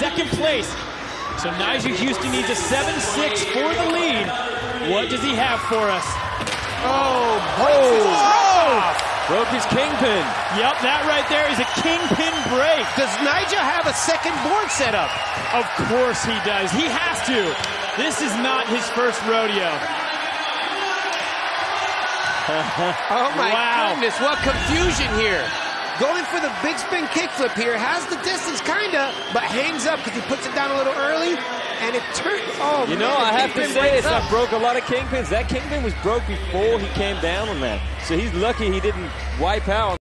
second place. So Nyjah Huston needs a 7-6 for the lead. What does he have for us? Oh, oh. Broke his kingpin. Yep, that right there is a kingpin break. Does Nyjah have a second board set up? Of course he does. He has to. This is not his first rodeo. oh my wow. goodness, what confusion here. Going for the big spin kickflip here, has the distance kinda, but hangs up because he puts it down a little early, and it turned, oh You man, know, I have to say this, up. I broke a lot of kingpins. That kingpin was broke before he came down on that. So he's lucky he didn't wipe out.